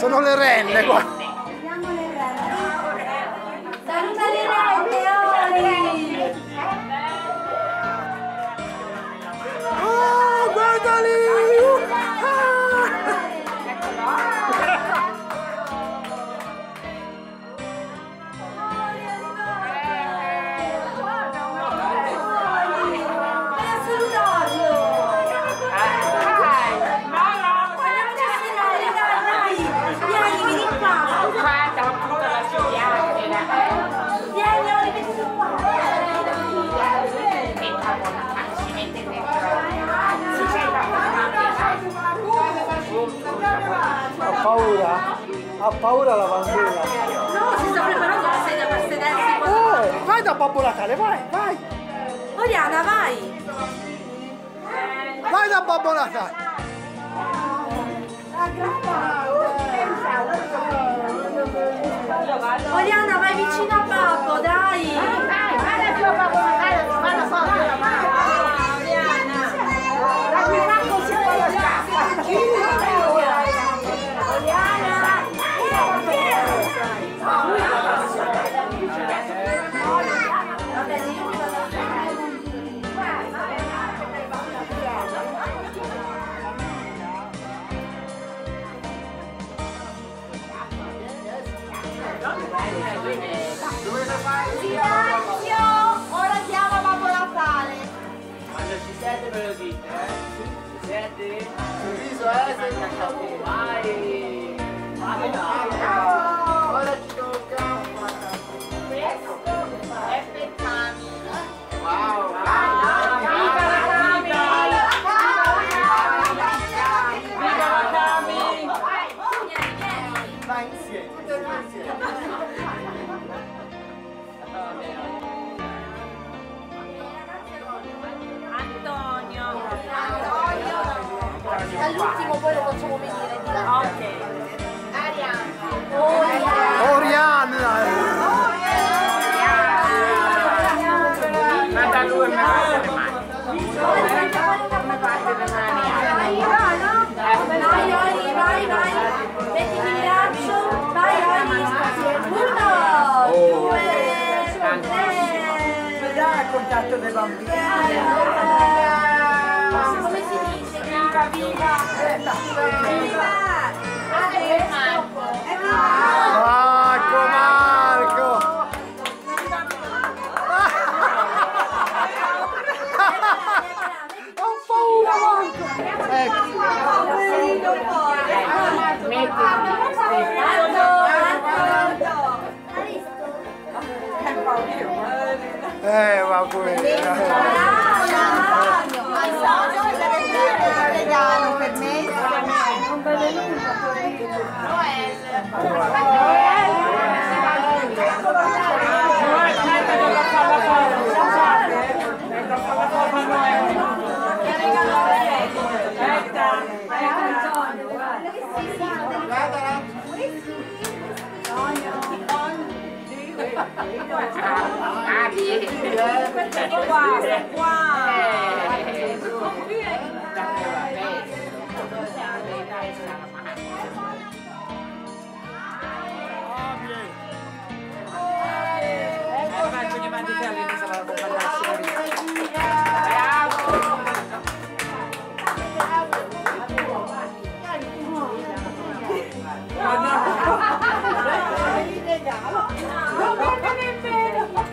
Sono le renne qua. Paura? Ha paura la bambina? No, si sta preparando la sedia per sedersi. Eh, vai da Babbo Natale, vai, vai! Oriana, vai! Vai da Babbo Natale! Oriana, vai vicino a Babbo, dai! Silenzio! Ora chiama Babbo Natale! Quando ci siete me lo dite, eh? Ci siete? Sorriso, eh? Sei Vai! Vai, dai! All'ultimo poi lo facciamo venire di là. Ok. Arianna. Oriana! Manda lui e mi parte le mani. Mi parte le mani. Vai, Ori, vai, vai! Mettiti in braccio! Vai, Ori! Uno! Due! Tre! Vediamo il contatto dei bambini. Come si dice? Viva, viva! Viva! Marco, Marco! Ho paura, Marco! Ecco. Eh, ma poverina. Ma i soci sarebbe un regalo per me. Faccio mandate all'inizio la Bravo!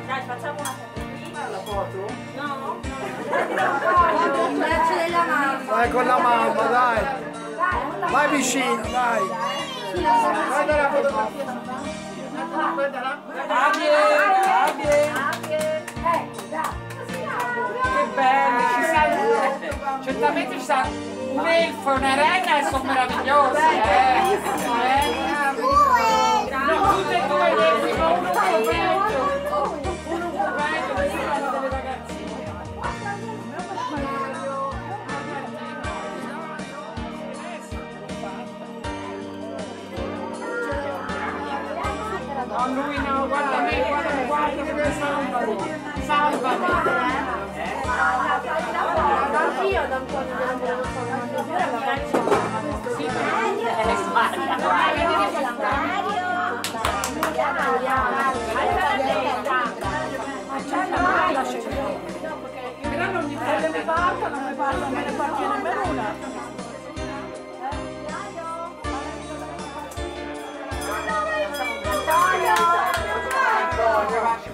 Dai, facciamo una foto qui. No? Il braccio della mamma. Vai con la mamma, dai. Vai vicino, dai. Guarda la fotografia. Guardala. Che certamente ci sarà un elfo e una e sono meravigliose eh. eh. Tutte e due le elfi, uno un po' peggio. È la delle ragazzine. No, lui no, guarda me, guarda me, guarda me, salvami, salvami. Però non gli Se ne parta, non ne parta, non me ne parta nemmeno una.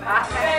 Antonio!